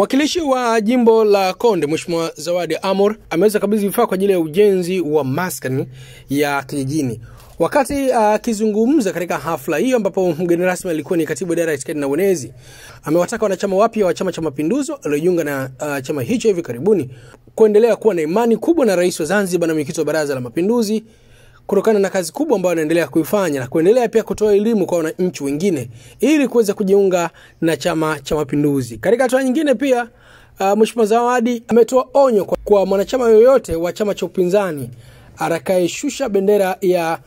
Mwakilishi wa jimbo la Konde Mheshimiwa Zawadi Amor ameweza kabidhi vifaa kwa ajili ya ujenzi wa maskani ya kijijini. Wakati akizungumza uh, katika hafla hiyo ambapo mgeni rasmi alikuwa ni katibu idara ya itikadi na uenezi, amewataka wanachama wapya wa Chama cha Mapinduzi waliojiunga na uh, chama hicho hivi karibuni kuendelea kuwa na imani kubwa na rais wa Zanzibar na mwenyekiti wa Baraza la Mapinduzi kutokana na kazi kubwa ambayo anaendelea kuifanya na kuendelea pia kutoa elimu kwa wananchi wengine ili kuweza kujiunga na Chama cha Mapinduzi. Katika hatua nyingine pia uh, Mheshimiwa Zawadi ametoa onyo kwa, kwa mwanachama yoyote wa chama cha upinzani atakayeshusha bendera ya,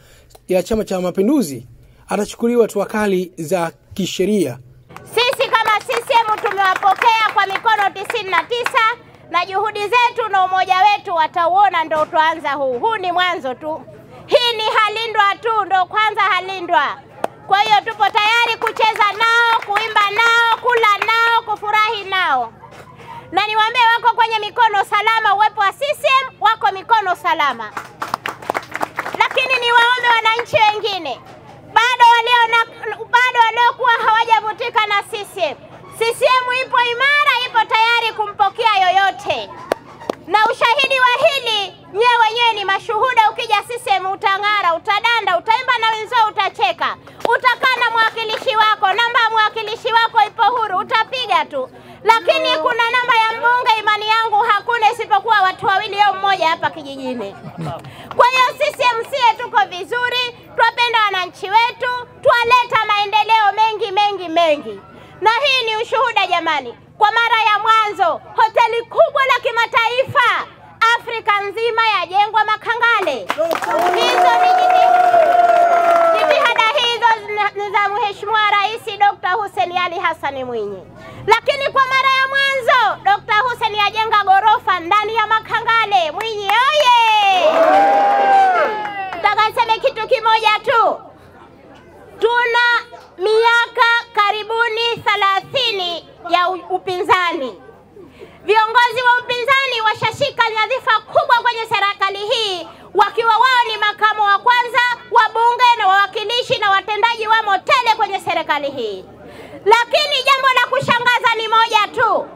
ya Chama cha Mapinduzi atachukuliwa hatua kali za kisheria. Sisi kama CCM tumewapokea kwa mikono tisini na tisa na juhudi zetu na umoja wetu watauona, ndio tuanza huu. Huu ni mwanzo tu. Hii ni Halindwa tu, ndo kwanza Halindwa. Kwa hiyo tupo tayari kucheza nao, kuimba nao, kula nao, kufurahi nao, na niwaambie wako kwenye mikono salama. Uwepo wa CCM wako mikono salama, lakini niwaombe wananchi wengine bado walio na, bado waliokuwa hawajavutika na CCM. CCM ipo imara, ipo tayari kumpokea yoyote, na ushahidi wa hili nyewe wenyewe ni mashuhuda. CCM utang'ara, utadanda, utaimba na wenzao, utacheka, utakaa na mwakilishi wako. Namba ya mwakilishi wako ipo huru, utapiga tu, lakini kuna namba ya mbunge. Imani yangu hakuna isipokuwa watu wawili au mmoja hapa kijijini. Kwa hiyo CCM sie tuko vizuri, twapenda wananchi wetu, twaleta maendeleo mengi mengi mengi, na hii ni ushuhuda jamani. Kwa mara ya mwanzo hoteli kubwa la kimataifa Afrika nzima yajengwa Makangale. Hizo jitihada hizo ni za Mheshimiwa Rais Dr. Hussein Ali Hassan Mwinyi, lakini kwa mara ya mwanzo Dr. Hussein ajenga ghorofa ndani ya Makangale. Mwinyi oye! Nataka niseme kitu kimoja tu, tuna miaka karibuni thelathini ya upinzani serikali hii. Lakini jambo la kushangaza ni moja tu,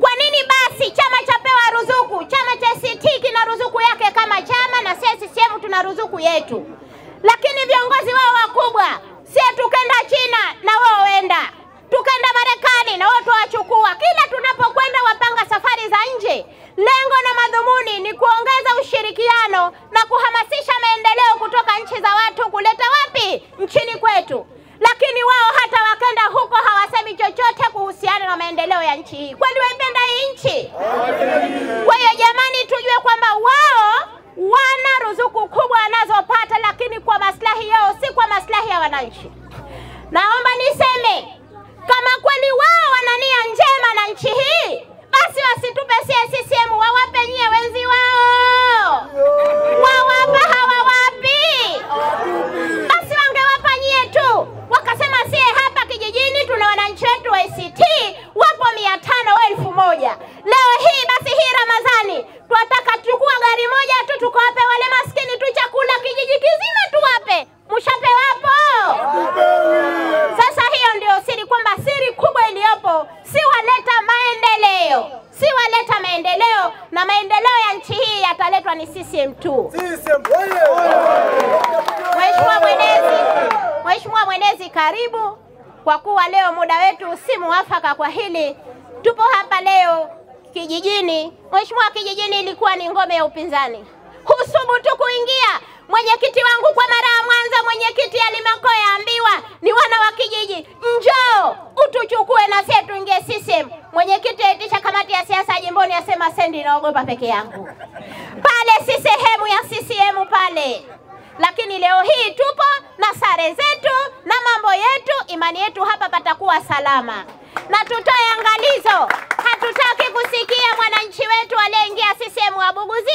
kwa nini basi chama chapewa ruzuku? Chama cha ACT kina ruzuku yake kama chama, na sisi CCM tuna ruzuku yetu, lakini viongozi wao wakubwa, sie tukenda China na wao wenda tukenda Marekani na wao tuwachukua. Wananchi. Naomba iliyopo si waleta maendeleo, si waleta maendeleo, na maendeleo ya nchi hii yataletwa ni CCM tu. Mheshimiwa Mwenezi, Mheshimiwa Mwenezi, karibu. Kwa kuwa leo muda wetu si muafaka kwa hili, tupo hapa leo kijijini. Mheshimiwa, kijijini ilikuwa ni ngome ya upinzani, husubutu kuingia. Mwenyekiti wangu kwa mara ya mwanza mwenyekiti Alimakoya ambiwa ni wana wa kijiji, siendi, naogopa peke yangu. Pale si sehemu ya CCM pale, lakini leo hii tupo na sare zetu na mambo yetu, imani yetu, hapa patakuwa salama na tutoe angalizo. Hatutaki kusikia mwananchi wetu aliyeingia CCM abuguzi